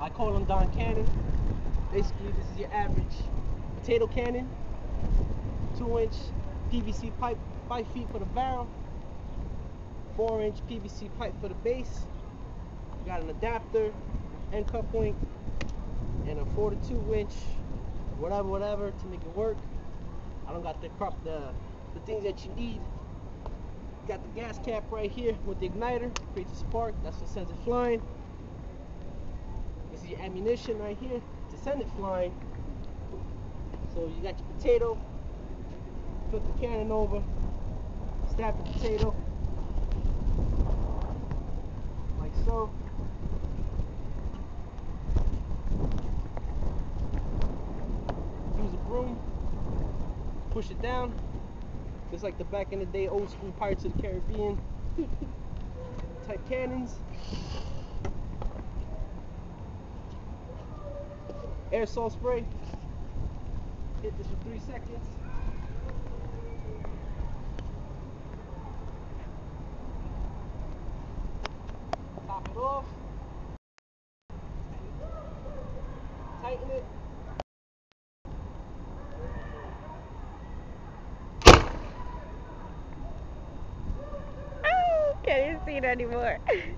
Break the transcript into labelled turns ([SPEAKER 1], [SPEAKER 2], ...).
[SPEAKER 1] I call them Don Cannon. Basically, this is your average potato cannon. Two inch PVC pipe, five feet for the barrel. Four inch PVC pipe for the base. You got an adapter, end cap point, and a 42 inch, whatever, whatever, to make it work. I don't got the crop, the the things that you need. Got the gas cap right here with the igniter, creates a spark. That's what sends it flying. Your ammunition right here to send it flying. So you got your potato, flip the cannon over, stab the potato, like so. Use a broom, push it down. Just like the back in the day old school Pirates of the Caribbean type cannons. Aerosol spray. Hit this for three seconds. Top it off. Tighten it.
[SPEAKER 2] Oh, can't even see it anymore.